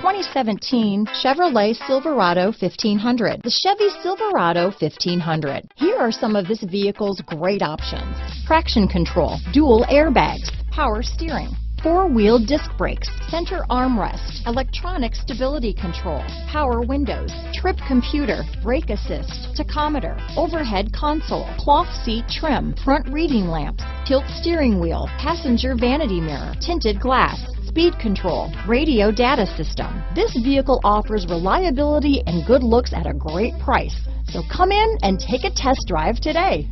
2017 Chevrolet Silverado 1500. The Chevy Silverado 1500. Here are some of this vehicle's great options. Traction control, dual airbags, power steering, four-wheel disc brakes, center armrest, electronic stability control, power windows, trip computer, brake assist, tachometer, overhead console, cloth seat trim, front reading lamps, tilt steering wheel, passenger vanity mirror, tinted glass, speed control, radio data system. This vehicle offers reliability and good looks at a great price. So come in and take a test drive today.